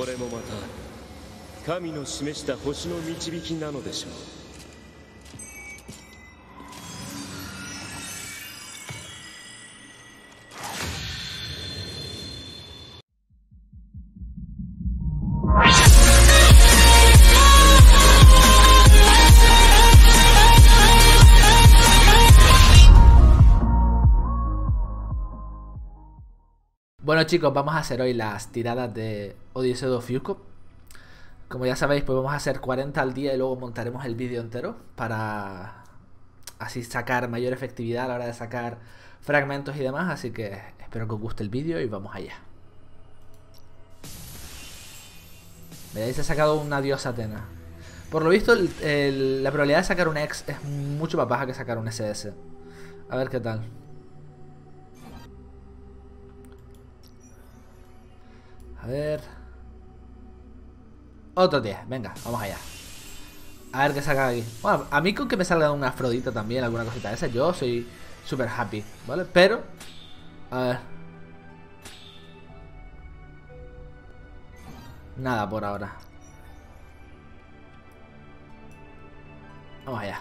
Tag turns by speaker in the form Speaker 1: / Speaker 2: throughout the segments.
Speaker 1: これもまた神の示した星の導きなのでしょう。
Speaker 2: Bueno chicos, vamos a hacer hoy las tiradas de Odiseo de. Como ya sabéis, pues vamos a hacer 40 al día y luego montaremos el vídeo entero para así sacar mayor efectividad a la hora de sacar fragmentos y demás. Así que espero que os guste el vídeo y vamos allá. Veáis, he sacado una diosa Atena. Por lo visto, la probabilidad de sacar un ex es mucho más baja que sacar un SS. A ver qué tal. A ver. Otro 10, venga, vamos allá. A ver qué saca aquí. Bueno, a mí con que me salga una Afrodita también, alguna cosita de esa, yo soy súper happy, ¿vale? Pero, a ver. Nada por ahora. Vamos allá.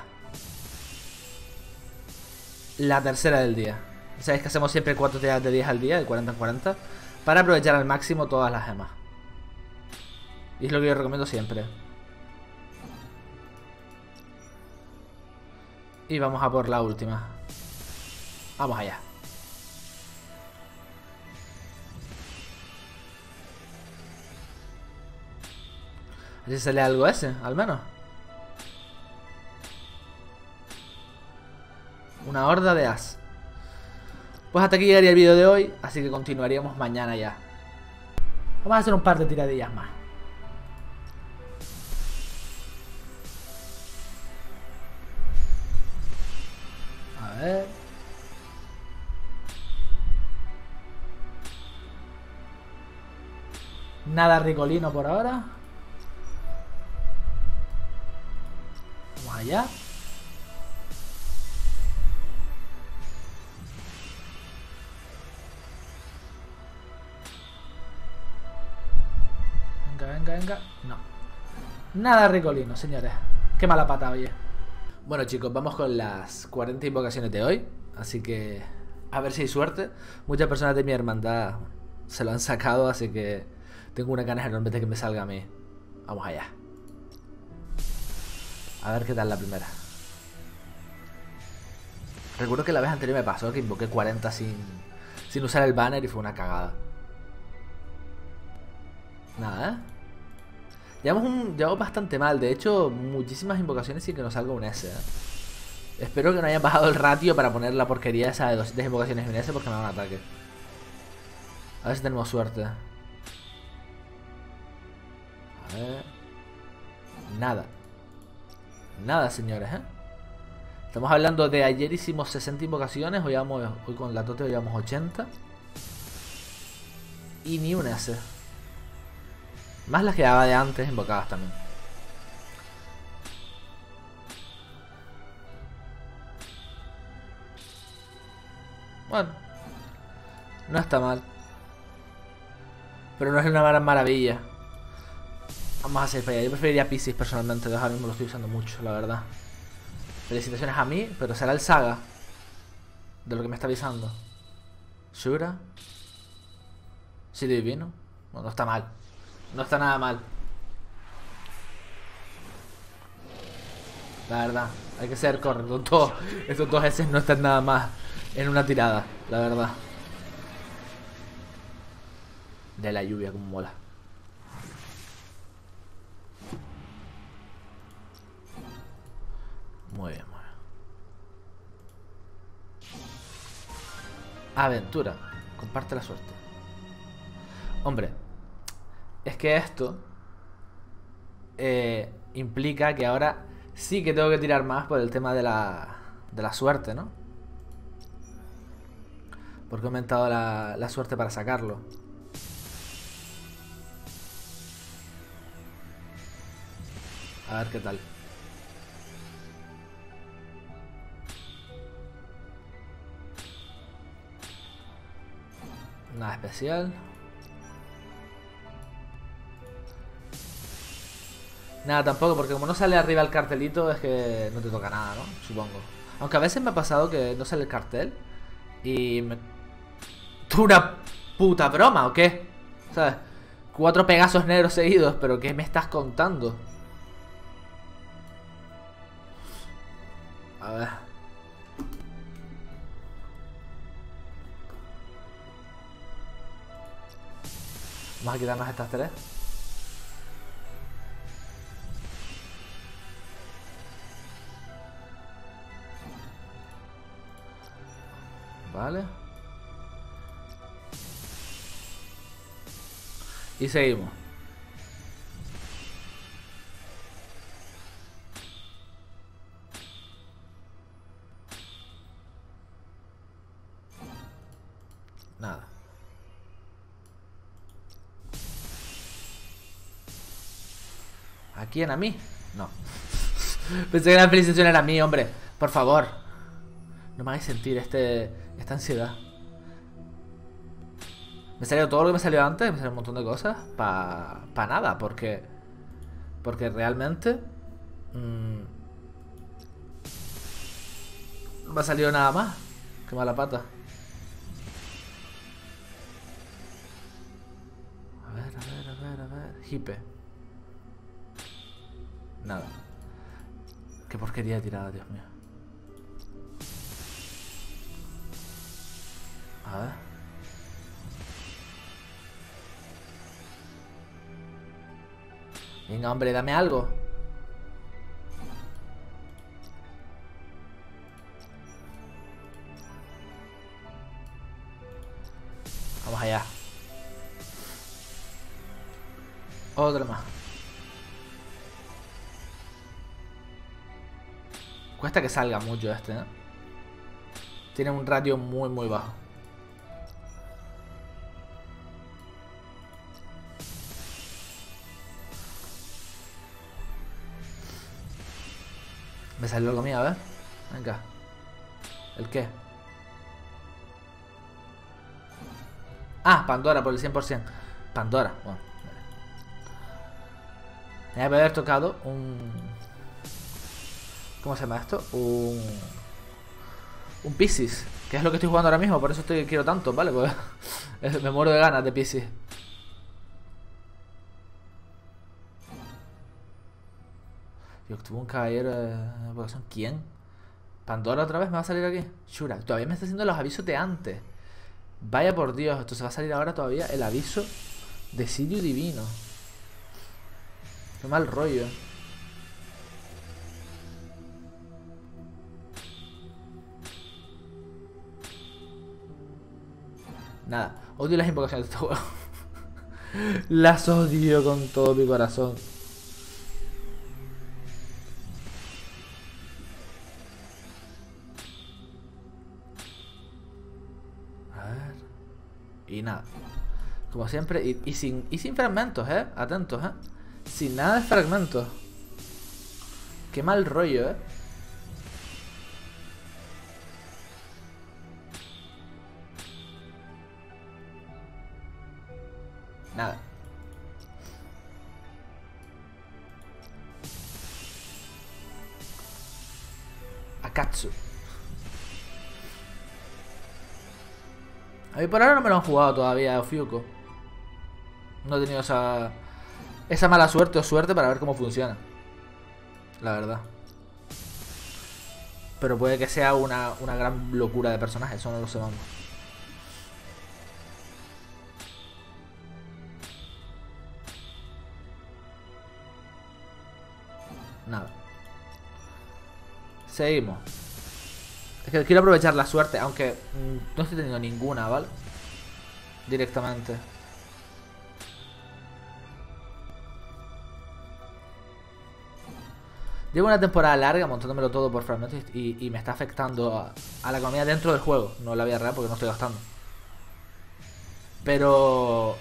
Speaker 2: La tercera del día. Sabéis que hacemos siempre 4 tiradas de 10 al día, de 40 en 40, para aprovechar al máximo todas las gemas. Y es lo que yo recomiendo siempre. Y vamos a por la última. Vamos allá. A ver si sale algo ese, al menos. Una horda de as. Pues hasta aquí llegaría el vídeo de hoy, así que continuaríamos mañana ya. Vamos a hacer un par de tiradillas más. A ver. Nada ricolino por ahora. Vamos allá. Nada ricolino, señores. Qué mala pata, oye. Bueno, chicos, vamos con las 40 invocaciones de hoy. Así que a ver si hay suerte. Muchas personas de mi hermandad se lo han sacado, así que tengo una ganas enorme de que me salga a mí. Vamos allá. A ver qué tal la primera. Recuerdo que la vez anterior me pasó que invoqué 40 sin, sin usar el banner y fue una cagada. Nada, ¿eh? Llevamos, un, llevamos bastante mal. De hecho, muchísimas invocaciones sin que nos salga un S. ¿eh? Espero que no hayan bajado el ratio para poner la porquería esa de 200 invocaciones en S porque me da un ataque. A ver si tenemos suerte. A ver. Nada. Nada, señores, ¿eh? Estamos hablando de ayer hicimos 60 invocaciones, hoy, vamos, hoy con la Tote llevamos 80. Y ni un S. Más las que daba de antes invocadas también. Bueno. No está mal. Pero no es una gran maravilla. Vamos a hacer para allá. Yo preferiría Pisces personalmente. Ahora mismo lo estoy usando mucho, la verdad. Felicitaciones a mí, pero será el Saga. De lo que me está avisando. Shura. Sí, divino. No, no está mal. No está nada mal. La verdad, hay que ser correcto. Estos dos S no están nada más en una tirada, la verdad. De la lluvia, como mola. Muy bien, muy bien. Aventura. Comparte la suerte. Hombre, es que esto eh, implica que ahora sí que tengo que tirar más por el tema de la, de la suerte, ¿no? Porque he aumentado la, la suerte para sacarlo. A ver qué tal. Nada especial. Nada, tampoco, porque como no sale arriba el cartelito es que no te toca nada, ¿no? Supongo. Aunque a veces me ha pasado que no sale el cartel y me... ¿Tú una puta broma o qué? ¿Sabes? Cuatro Pegasos negros seguidos, pero ¿qué me estás contando? A ver. Vamos a quitarnos estas tres. Vale. Y seguimos. Nada. ¿A quién? ¿A mí? No. Pensé que la felicitación era a mí, hombre. Por favor. No me hagáis sentir este, esta ansiedad. Me salió todo lo que me salió antes, me salió un montón de cosas. Para pa nada, porque. Porque realmente. No me ha salido nada más. Qué mala pata. A ver, a ver, a ver, a ver. Hipe. Nada. Qué porquería tirada, Dios mío. A ver. Venga, hombre, dame algo. Vamos allá. Otro más. Cuesta que salga mucho este, ¿eh? Tiene un radio muy, muy bajo. Salió algo mío, a ver. Venga. ¿El qué? Ah, Pandora por el 100%. Pandora, bueno. Debe haber tocado un... ¿Cómo se llama esto? Un... Un Pisces. Que es lo que estoy jugando ahora mismo, por eso estoy quiero tanto, ¿vale? Pues me muero de ganas de Pisces. Yo tuvo un caballero de ¿Quién? ¿Pandora otra vez me va a salir aquí? Shura, todavía me está haciendo los avisos de antes. Vaya por Dios, esto se va a salir ahora todavía el aviso de Sirio Divino. Qué mal rollo. Nada, odio las invocaciones de este juego. las odio con todo mi corazón. Como siempre, y, sin, y sin fragmentos, ¿eh? Atentos, ¿eh? Sin nada de fragmentos. Qué mal rollo, ¿eh? Nada. Akatsu. A mí por ahora no me lo han jugado todavía, Ofiuco. No he tenido esa, esa mala suerte o suerte para ver cómo funciona. La verdad. Pero puede que sea una, una gran locura de personaje, eso no lo sé, vamos. Nada. Seguimos. Es que quiero aprovechar la suerte, aunque mm, no estoy teniendo ninguna, ¿vale? Directamente. Llevo una temporada larga montándomelo todo por fragmentos y, me está afectando a, la economía dentro del juego. No la vida real porque no estoy gastando. Pero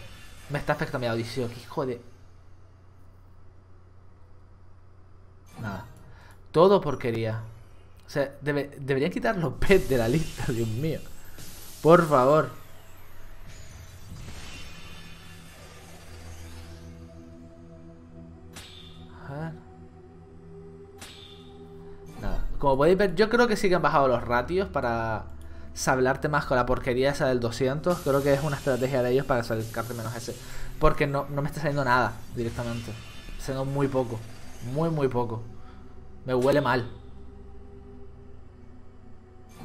Speaker 2: me está afectando mi audición. Que hijo de... Nada. Todo porquería. O sea, deberían quitar los pets de la lista, Dios mío. Por favor. Como podéis ver, yo creo que sí que han bajado los ratios para sablarte más con la porquería esa del 200. Creo que es una estrategia de ellos para sacarte menos ese. Porque no, no me está saliendo nada directamente. Está saliendo muy poco. Muy, muy poco. Me huele mal.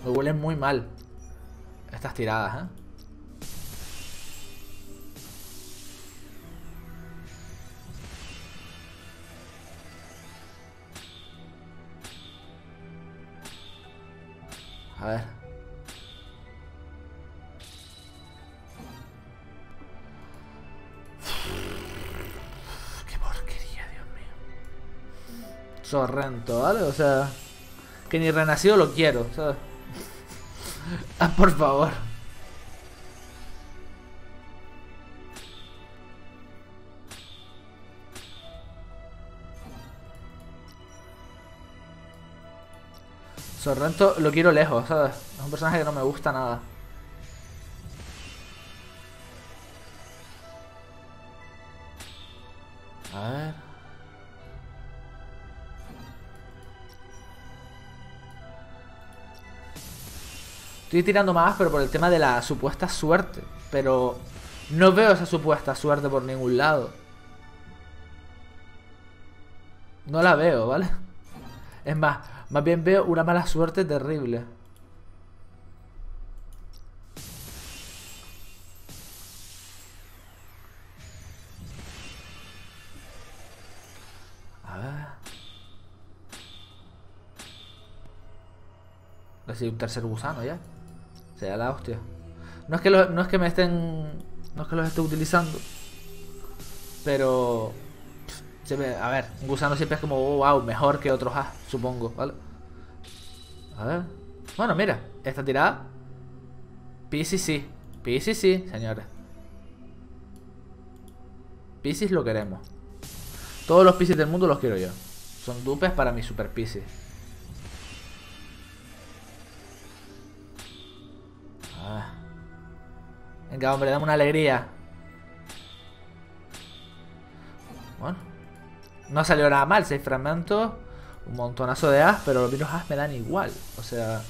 Speaker 2: Me huelen muy mal. Estas tiradas, ¿eh? A ver. Qué porquería, Dios mío. Sorrento, ¿vale? O sea, que ni renacido lo quiero, ¿sabes? Ah, por favor. Sorrento lo quiero lejos, ¿sabes? Es un personaje que no me gusta nada. A ver. Estoy tirando más, pero por el tema de la supuesta suerte. Pero no veo esa supuesta suerte por ningún lado. No la veo, ¿vale? Es más, más bien veo una mala suerte terrible. A ver. Un tercer gusano ya. Sea la hostia. No es que no es que me estén. No es que los esté utilizando. Pero. A ver, un gusano siempre es como, oh, wow, mejor que otros A, supongo, ¿vale? A ver. Bueno, mira, esta tirada. Pisces sí. Pisces sí, señores. Pisces lo queremos. Todos los Pisces del mundo los quiero yo. Son dupes para mi super Pisces. Venga, hombre, dame una alegría. Bueno. No salió nada mal, 6 fragmentos. Un montonazo de as, pero los virus as me dan igual. O sea...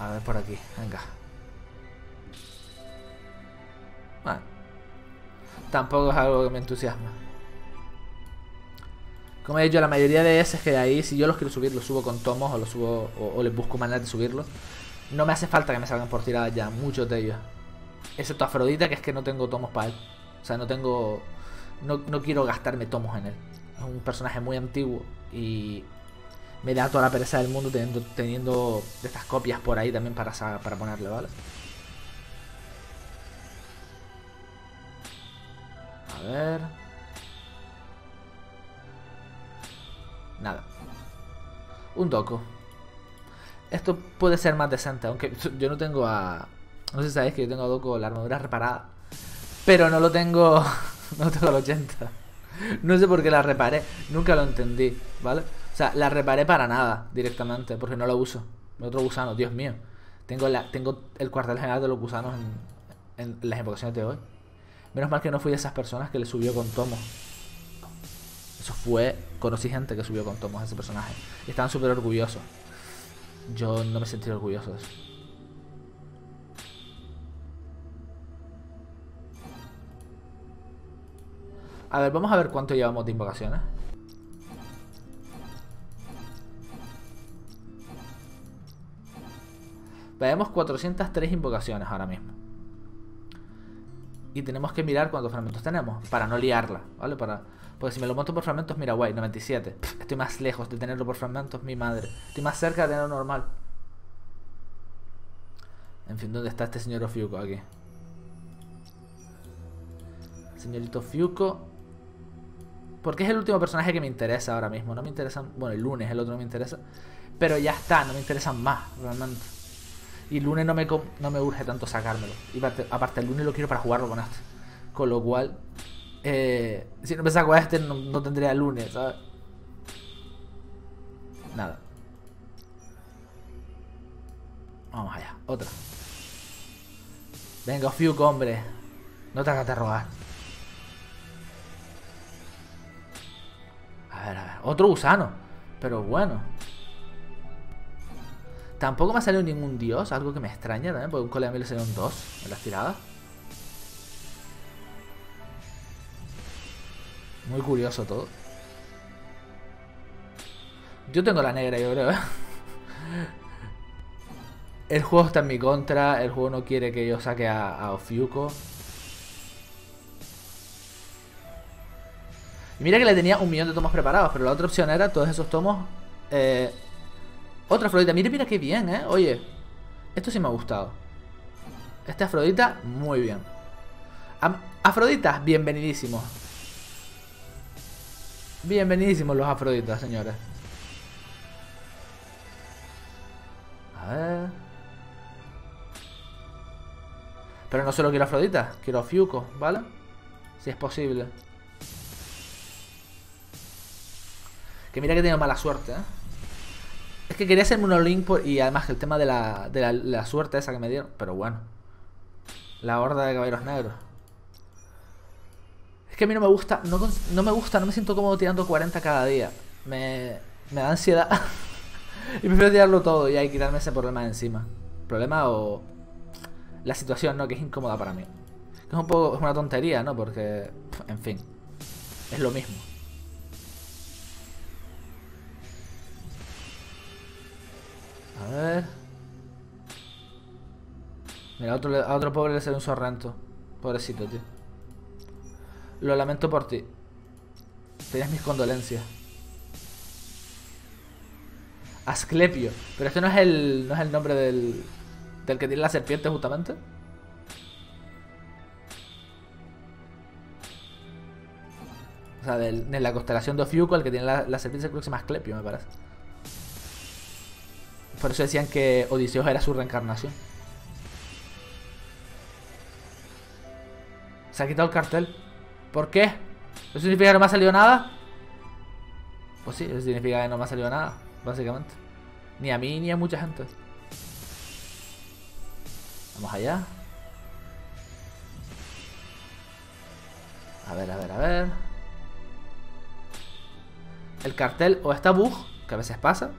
Speaker 2: A ver por aquí, venga. Bueno. Tampoco es algo que me entusiasma. Como he dicho, la mayoría de esos que hay ahí, si yo los quiero subir, los subo con tomos o los subo o, les busco maneras de subirlos. No me hace falta que me salgan por tiradas ya, muchos de ellos. Excepto Afrodita, que es que no tengo tomos para él. O sea, no tengo... No, no quiero gastarme tomos en él. Es un personaje muy antiguo y me da toda la pereza del mundo teniendo, teniendo estas copias por ahí también para, para ponerle, ¿vale? A ver... Nada. Un Doco. Esto puede ser más decente, aunque yo no tengo a... No sé si sabéis que yo tengo a Doco la armadura reparada. Pero no lo tengo... No tengo al 80. No sé por qué la reparé. Nunca lo entendí, ¿vale? O sea, la reparé para nada directamente, porque no lo uso. Otro gusano, Dios mío. Tengo, la, tengo el cuartel general de los gusanos en, en las invocaciones de hoy. Menos mal que no fui de esas personas que le subió con tomo. Eso fue. Conocí gente que subió con tomos a ese personaje. Estaban súper orgullosos. Yo no me sentí orgulloso de eso. A ver, vamos a ver cuánto llevamos de invocaciones. Veamos 403 invocaciones ahora mismo. Y tenemos que mirar cuántos fragmentos tenemos para no liarla, ¿vale? Para porque si me lo monto por fragmentos, mira, guay, 97. estoy más lejos de tenerlo por fragmentos, mi madre. Estoy más cerca de tenerlo normal. En fin, ¿dónde está este señor Ofiuco aquí? Señorito Fiuco. Porque es el último personaje que me interesa ahora mismo. No me interesan. Bueno, el lunes el otro no me interesa. Pero ya está, no me interesan más, realmente. Y el lunes no me, no me urge tanto sacármelo. Y aparte, el lunes lo quiero para jugarlo con este. Con lo cual, eh, si no me saco a este, no, tendría lunes, ¿sabes? Nada. Vamos allá, otra. Venga, Fiuk, hombre. No te hagas de rogar. Otro gusano. Pero bueno. Tampoco me ha salido ningún dios, algo que me extraña también, porque un colega mío le salieron dos en las tiradas. Muy curioso todo. Yo tengo la negra, yo creo. ¿eh? El juego está en mi contra, el juego no quiere que yo saque a, a Ofiuco. Y mira que le tenía un millón de tomos preparados, pero la otra opción era todos esos tomos. Eh, otra Afrodita. Mira, mira qué bien, ¿eh? Oye, esto sí me ha gustado. Esta Afrodita, muy bien. Afrodita, bienvenidísimos. Bienvenidísimos los Afroditas, señores. A ver. Pero no solo quiero Afrodita, quiero Fiuco, ¿vale? Si es posible. Que mira que tengo mala suerte, ¿eh? Es que quería hacerme un link y además el tema de, la, de la, suerte esa que me dieron. Pero bueno. La horda de caballeros negros. Es que a mí no me gusta, no, no me gusta, no me siento cómodo tirando 40 cada día. Me, me da ansiedad. y prefiero tirarlo todo y quitarme ese problema de encima. Problema o la situación, ¿no? Que es incómoda para mí. es un poco, es una tontería, ¿no? Porque, en fin, es lo mismo. A ver. Mira, a otro, a otro pobre le sale un sorrento. Pobrecito, tío. Lo lamento por ti. Tienes mis condolencias. Asclepio. Pero este no es el, no es el nombre del, del que tiene la serpiente justamente. O sea, de la constelación de Ofiuco, el que tiene la, la serpiente se llama Asclepio, me parece. Por eso decían que Odiseos era su reencarnación. Se ha quitado el cartel. ¿Por qué? ¿Eso significa que no me ha salido nada? Pues sí, eso significa que no me ha salido nada, básicamente. Ni a mí ni a mucha gente. Vamos allá. A ver, a ver, a ver. El cartel o está bug, que a veces pasa,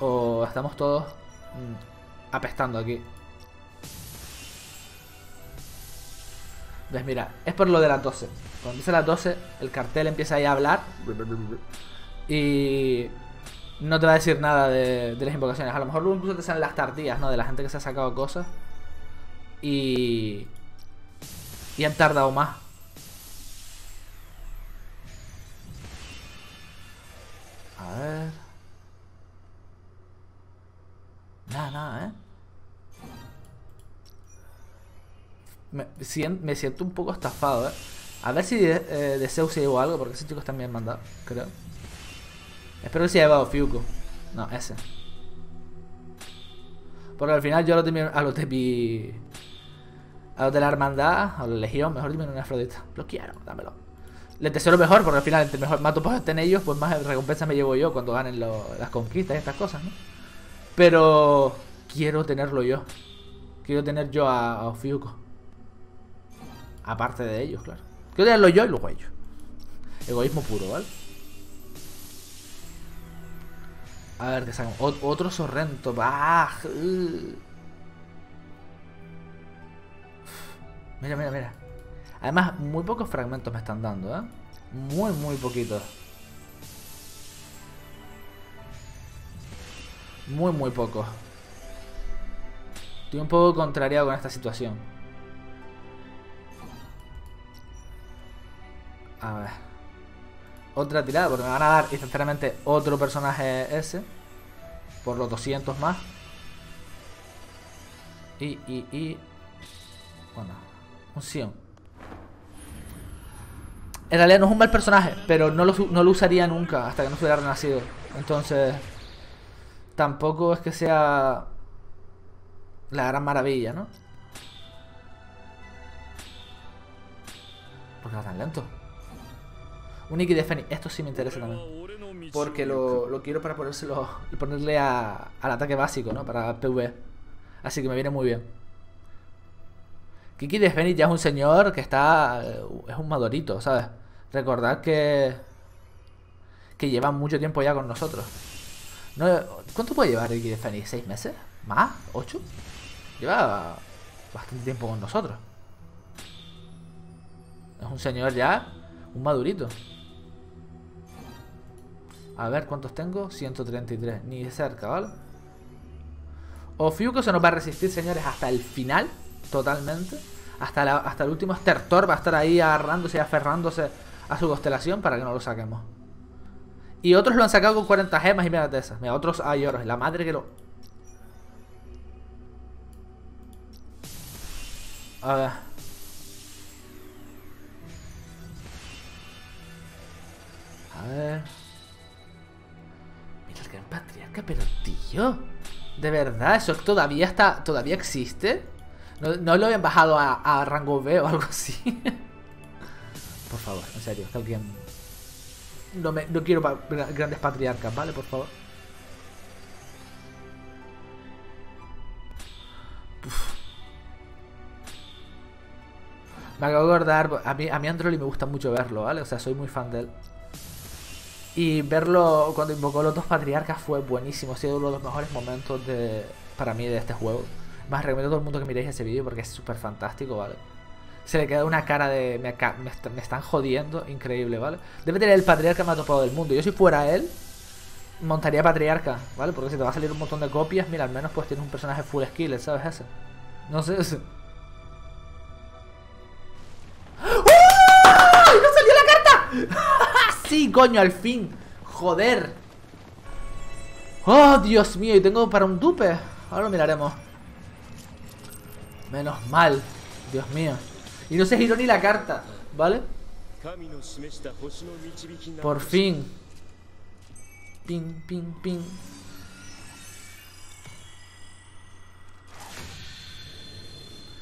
Speaker 2: o estamos todos mm, apestando aquí. Pues mira, es por lo de las 12. Cuando dice las 12, el cartel empieza ahí a hablar. Y no te va a decir nada de, de las invocaciones. A lo mejor incluso te salen las tardías, ¿no? De la gente que se ha sacado cosas. Y... Y han tardado más. A ver... Nada, nada, ¿eh? Me, siento un poco estafado, ¿eh? A ver si de, eh, Deseo se llevó algo, porque ese chico está bien mandado, creo. Espero que se haya llevado Fiuco. No, ese. Porque al final yo a los de, a los de A los de la hermandad, a la legión, mejor dime una Afrodita. Lo quiero, dámelo. Les deseo lo mejor, porque al final, entre mejor mato pues estén ellos, pues más recompensa me llevo yo cuando ganen las conquistas y estas cosas, ¿no? Pero quiero tenerlo yo. Quiero tener yo a, a. Aparte de ellos, claro. Quiero tenerlo yo y luego ellos. Egoísmo puro, ¿vale? A ver, que sacan otro sorrento. ¡Ah! Mira, mira, mira. Además, muy pocos fragmentos me están dando, ¿eh? Muy, muy poquitos. Muy, muy poco. Estoy un poco contrariado con esta situación. A ver. Otra tirada, porque me van a dar instantáneamente otro personaje ese. Por los 200 más. Y, y, y... Bueno, un Sion. En realidad no es un mal personaje, pero no lo, no lo usaría nunca hasta que no fuera renacido. Entonces tampoco es que sea la gran maravilla, ¿no? ¿Por qué va tan lento? Un Iki de Fenix. Esto sí me interesa también. Porque lo, quiero para ponérselo ponerle a, al ataque básico, ¿no? Para PV. Así que me viene muy bien. Kiki de Fenix ya es un señor que está... Es un madorito, ¿sabes? Recordad que... que llevan mucho tiempo ya con nosotros. ¿Cuánto puede llevar Ricky de? ¿Seis meses? ¿Más? ¿Ocho? Lleva bastante tiempo con nosotros. Es un señor ya, un madurito. A ver, ¿cuántos tengo? 133, ni de cerca, ¿vale? O Fiuco se nos va a resistir, señores, hasta el final, totalmente. Hasta, hasta el último estertor va a estar ahí agarrándose y aferrándose a su constelación para que no lo saquemos. Y otros lo han sacado con 40 gemas y mira de esas. Mira, otros hay oro. La madre que lo... A ver. A ver. Mira el gran patriarca, pero tío. ¿De verdad? ¿Eso todavía está. todavía existe? ¿No, lo habían bajado a, rango B o algo así? Por favor, en serio, que alguien. No, me, no quiero grandes patriarcas, ¿vale? Por favor. Me acabo de acordar, a mí, a mí Android me gusta mucho verlo, ¿vale? O sea, soy muy fan de él. Y verlo cuando invocó los dos patriarcas fue buenísimo, ha sido uno de los mejores momentos de, para mí de este juego. Más recomiendo a todo el mundo que miréis ese vídeo porque es súper fantástico, ¿vale? Se le queda una cara de... Me, están jodiendo, increíble, ¿vale? Debe tener el patriarca más topado del mundo. Yo si fuera él, montaría patriarca, ¿vale? Porque si te va a salir un montón de copias, mira, al menos pues tienes un personaje full skill, ¿sabes ese? No sé, ese. sí, coño, al fin. Joder. Oh, Dios mío, y tengo para un dupe. Ahora lo miraremos. Menos mal. Dios mío. Y no se giró ni la carta, ¿vale? Por fin. Ping, ping, ping.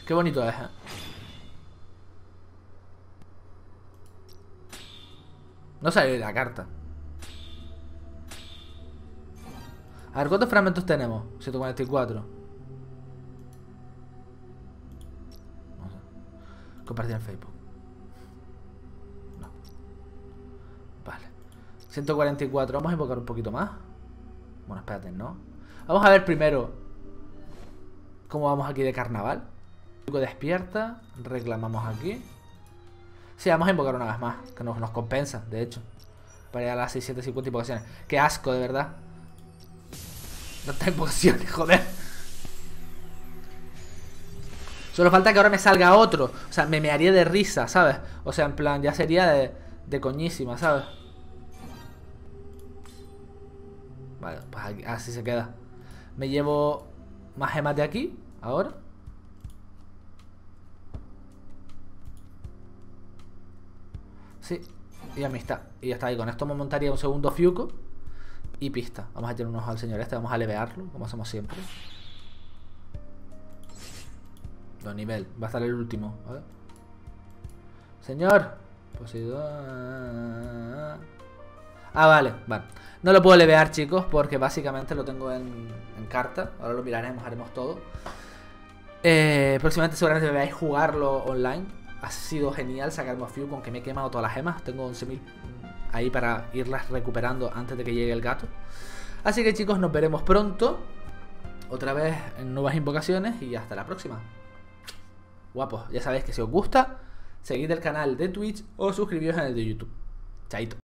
Speaker 2: Qué bonito es, ¿eh? No sale la carta. A ver, ¿cuántos fragmentos tenemos? 144. Compartir en Facebook. No. Vale. 144. Vamos a invocar un poquito más. Bueno, espérate, ¿no? Vamos a ver primero cómo vamos aquí de carnaval. Despierta. Reclamamos aquí. Sí, vamos a invocar una vez más, que nos, compensa, de hecho. Para ir a las 6, 7, 50 invocaciones. Qué asco, de verdad. Tantas invocaciones, joder. Solo falta que ahora me salga otro. O sea, me, me haría de risa, ¿sabes? O sea, en plan, ya sería de, de coñísima, ¿sabes? Vale, pues así se queda. Me llevo más gemas de aquí, ahora. Sí, y amistad. Y ya está ahí. Con esto me montaría un segundo Fiuco y pista. Vamos a echar unos al señor este, vamos a levearlo, como hacemos siempre. No, nivel. Va a estar el último, ¿vale? Señor. Poseidón. Ah, vale, vale. No lo puedo levear, chicos, porque básicamente lo tengo en, carta. Ahora lo miraremos, haremos todo. Eh, próximamente seguramente me veáis jugarlo online ha sido genial sacarme a Few con que me he quemado todas las gemas. Tengo 11.000 ahí para irlas recuperando antes de que llegue el gato. Así que chicos, nos veremos pronto. Otra vez en nuevas invocaciones y hasta la próxima. Guapos, ya sabéis que si os gusta, seguid el canal de Twitch o suscribíos el de YouTube. Chaito.